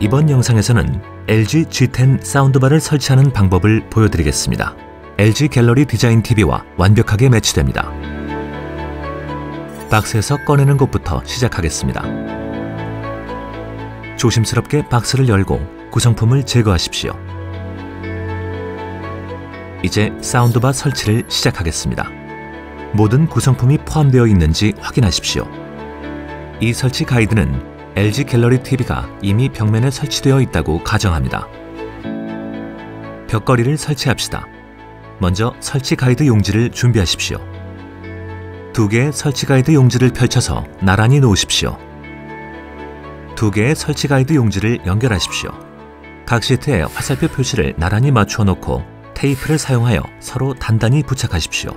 이번 영상에서는 LG G10 사운드바를 설치하는 방법을 보여드리겠습니다. LG 갤러리 디자인 TV와 완벽하게 매치됩니다. 박스에서 꺼내는 것부터 시작하겠습니다. 조심스럽게 박스를 열고 구성품을 제거하십시오. 이제 사운드바 설치를 시작하겠습니다. 모든 구성품이 포함되어 있는지 확인하십시오. 이 설치 가이드는 LG 갤러리 TV가 이미 벽면에 설치되어 있다고 가정합니다. 벽걸이를 설치합시다. 먼저 설치 가이드 용지를 준비하십시오. 두 개의 설치 가이드 용지를 펼쳐서 나란히 놓으십시오. 두 개의 설치 가이드 용지를 연결하십시오. 각 시트에 화살표 표시를 나란히 맞추어 놓고 테이프를 사용하여 서로 단단히 부착하십시오.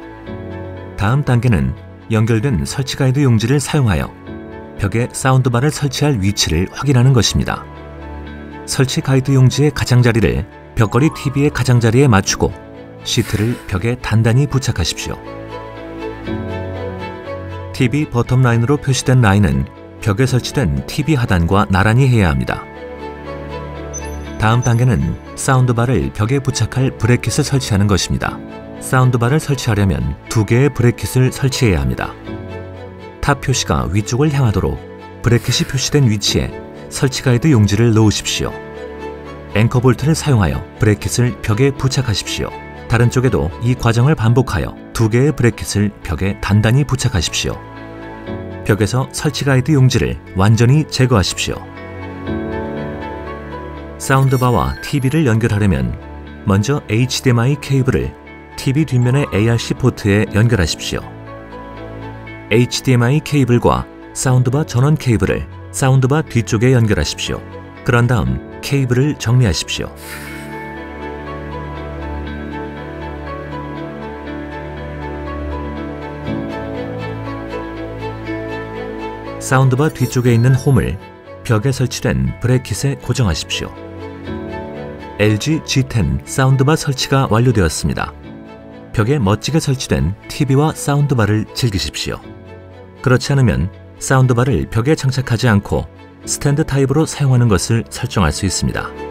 다음 단계는 연결된 설치 가이드 용지를 사용하여 벽에 사운드바를 설치할 위치를 확인하는 것입니다. 설치 가이드 용지의 가장자리를 벽걸이 TV의 가장자리에 맞추고 시트를 벽에 단단히 부착하십시오. TV 버텀 라인으로 표시된 라인은 벽에 설치된 TV 하단과 나란히 해야 합니다. 다음 단계는 사운드바를 벽에 부착할 브래킷을 설치하는 것입니다. 사운드바를 설치하려면 두 개의 브래킷을 설치해야 합니다. TOP 표시가 위쪽을 향하도록 브래킷이 표시된 위치에 설치 가이드 용지를 놓으십시오. 앵커 볼트를 사용하여 브래킷을 벽에 부착하십시오. 다른 쪽에도 이 과정을 반복하여 두 개의 브래킷을 벽에 단단히 부착하십시오. 벽에서 설치 가이드 용지를 완전히 제거하십시오. 사운드바와 TV를 연결하려면 먼저 HDMI 케이블을 TV 뒷면의 ARC 포트에 연결하십시오. HDMI 케이블과 사운드바 전원 케이블을 사운드바 뒤쪽에 연결하십시오. 그런 다음 케이블을 정리하십시오. 사운드바 뒤쪽에 있는 홈을 벽에 설치된 브래킷에 고정하십시오. LG G10 사운드바 설치가 완료되었습니다. 벽에 멋지게 설치된 TV와 사운드바를 즐기십시오. 그렇지 않으면 사운드바를 벽에 장착하지 않고 스탠드 타입으로 사용하는 것을 설정할 수 있습니다.